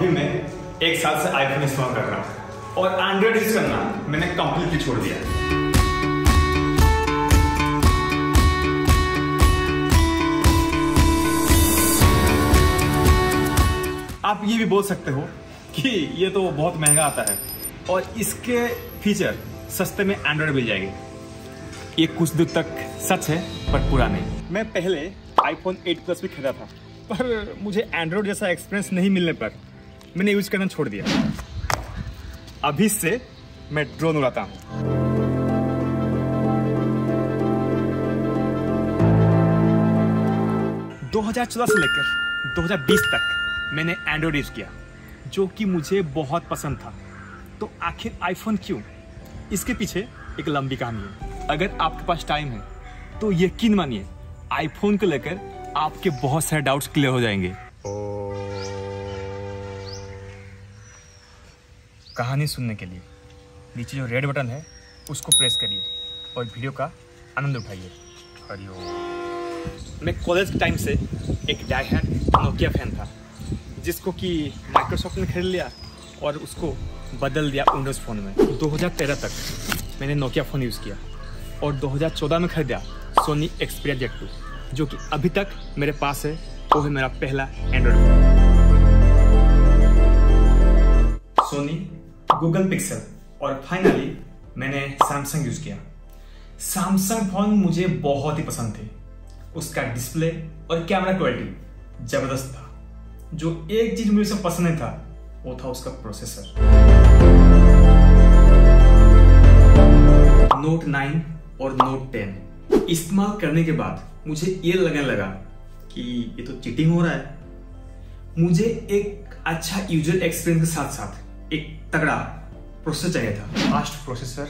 अभी मैं एक साल से आईफोन इस्तेमाल कर रहा हूँ। और एंड्रॉइड यूज़ करना, मैंने कंप्लीटली छोड़ दिया। आप ये भी बोल सकते हो कि ये तो बहुत महँगा आता है और इसके फीचर सस्ते में एंड्रॉइड मिल जाएँगे। ये कुछ दूर तक सच है, पर पूरा नहीं। मैं पहले आईफोन 8 प्लस भी खरीदा था, पर मुझे एंड्रॉइड जैसा एक्सपीरियंस नहीं मिलने पर मैंने यूज़ करना छोड़ दिया। अभी से मैं ड्रोन उड़ाता हूँ। दो से लेकर 2020 तक मैंने एंड्रॉइड यूज़ किया, जो कि मुझे बहुत पसंद था। तो आखिर आईफोन क्यों? इसके पीछे एक लंबी कहानी है। अगर आपके पास टाइम है तो यकीन मानिए आईफोन को लेकर आपके बहुत सारे डाउट्स क्लियर हो जाएँगे। कहानी सुनने के लिए नीचे जो रेड बटन है, उसको प्रेस करिए और वीडियो का आनंद उठाइए। हरिओम मैं कॉलेज के टाइम से एक डाई हैंड नोकिया फ़ैन था, जिसको कि माइक्रोसॉफ्ट ने खरीद लिया और उसको बदल दिया विंडोज़ फ़ोन में। 2013 तक मैंने नोकिया फ़ोन यूज़ किया और 2014 में खरीदा सोनी एक्सपीरिया जेट टू जो कि अभी तक मेरे पास है, वो है मेरा पहला Android phone Sony Google Pixel और फाइनली मैंने सैमसंग यूज़ किया। सैमसंग फ़ोन मुझे बहुत ही पसंद थे। उसका डिस्प्ले और कैमरा क्वालिटी ज़बरदस्त था। जो एक चीज़ मुझे पसंद नहीं था, वो था उसका प्रोसेसर नोट 9 और नोट 10 इस्तेमाल करने के बाद मुझे ये लगने लगा कि ये तो चीटिंग हो रहा है। मुझे एक अच्छा यूज़र एक्सपीरियंस के साथ साथ एक तगड़ा प्रोसेसर चाहिए था। फास्ट प्रोसेसर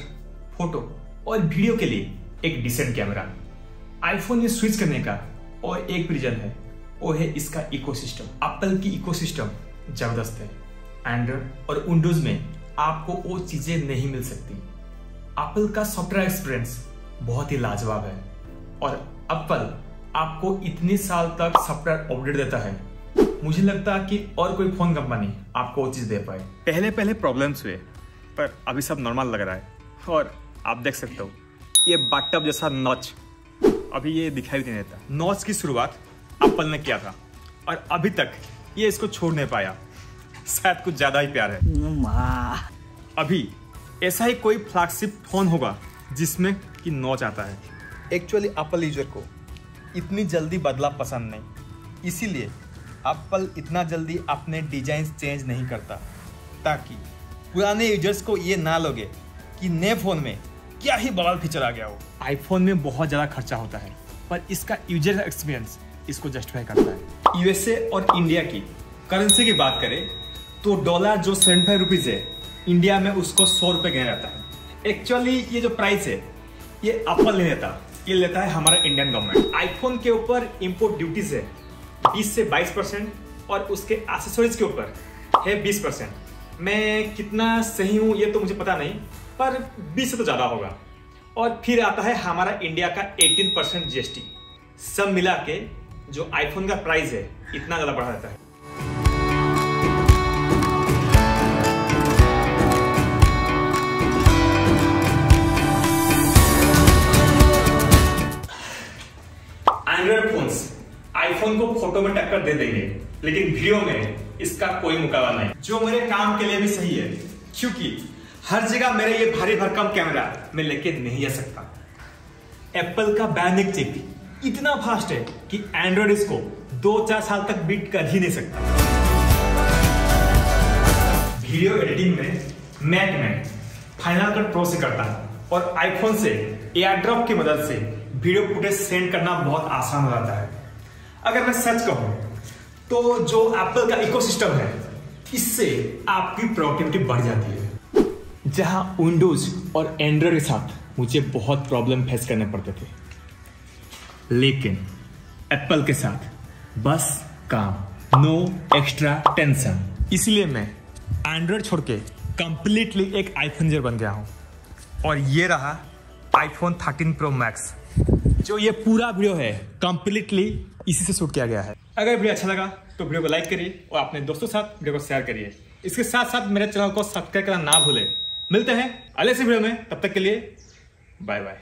फ़ोटो और वीडियो के लिए एक डिसेंट कैमरा आईफोन में स्विच करने का और एक रीजन है, वो है इसका इकोसिस्टम एप्पल की इकोसिस्टम ज़बरदस्त है। एंड्रॉइड और विंडोज़ में आपको वो चीज़ें नहीं मिल सकती। एप्पल का सॉफ्टवेयर एक्सपीरियंस बहुत ही लाजवाब है। और एप्पल आपको इतने साल तक सॉफ्टवेयर अपडेट देता है। मुझे लगता है कि और कोई फ़ोन कंपनी आपको वो चीज़ दे पाए। पहले पहले प्रॉब्लम्स हुए पर अभी सब नॉर्मल लग रहा है। और आप देख सकते हो ये बाटअप जैसा नॉच अभी ये दिखाई नहीं देता। नॉच की शुरुआत एप्पल ने किया था और अभी तक ये इसको छोड़ नहीं पाया। शायद कुछ ज़्यादा ही प्यार है। अभी ऐसा ही कोई फ्लैगशिप फ़ोन होगा जिसमें कि नॉच आता है। एक्चुअली एप्पल यूज़र को इतनी जल्दी बदला पसंद नहीं। इसीलिए एप्पल इतना जल्दी अपने डिज़ाइन चेंज नहीं करता ताकि पुराने यूज़र्स को ये ना लगे कि नए फ़ोन में क्या ही बवाल फीचर आ गया हो। आईफोन में बहुत ज़्यादा खर्चा होता है पर इसका यूज़र एक्सपीरियंस इसको जस्टिफाई करता है। यूएसए और इंडिया की करेंसी की बात करें तो डॉलर जो सेवेंटी फाइव रुपीज़ है इंडिया में उसको सौ रुपए गिना जाता है। एक्चुअली ये जो प्राइस है ये एप्पल नहीं लेता ये लेता है हमारा इंडियन गवर्नमेंट आईफोन के ऊपर इम्पोर्ट ड्यूटीज़ है बीस से बाईस परसेंट और उसके एसेसरीज के ऊपर है बीस परसेंट। मैं कितना सही हूँ ये तो मुझे पता नहीं, पर 20 से तो ज़्यादा होगा। और फिर आता है हमारा इंडिया का 18 परसेंट जीएसटी सब मिला के जो आईफोन का प्राइस है, इतना ज़्यादा बढ़ा रहता है। फ़ोटो में टक्कर दे देंगे, लेकिन वीडियो में इसका कोई मुकाबला नहीं। जो मेरे काम के लिए भी सही है, क्योंकि हर जगह मेरे ये भारी भरकम कैमरा मैं लेके नहीं जा सकता। एप्पल का बैनिक चिप इतना फास्ट है कि एंड्रॉइड इसको दो चार साल तक बीट कर ही नहीं सकता। वीडियो एडिटिंग में मैक में फाइनल कट प्रो से करता है और आईफोन से एयर ड्रॉप की मदद से वीडियो फुटेज सेंड करना बहुत आसान हो जाता है। अगर मैं सच कहूँ तो जो एप्पल का इकोसिस्टम है, इससे आपकी प्रोडक्टिविटी बढ़ जाती है। जहाँ विंडोज़ और एंड्रॉइड के साथ मुझे बहुत प्रॉब्लम फेस करने पड़ते थे। लेकिन एप्पल के साथ बस काम नो एक्स्ट्रा टेंशन इसलिए मैं एंड्रॉयड छोड़ के कंप्लीटली एक आईफोन यूज़र बन गया हूँ। और ये रहा आईफोन 13 प्रो मैक्स जो ये पूरा वीडियो है कंप्लीटली इसी से शूट किया गया है। अगर वीडियो अच्छा लगा तो वीडियो को लाइक करिए और अपने दोस्तों के साथ वीडियो को शेयर करिए। इसके साथ साथ मेरे चैनल को सब्सक्राइब करना ना भूले। मिलते हैं अगले से वीडियो में, तब तक के लिए बाय बाय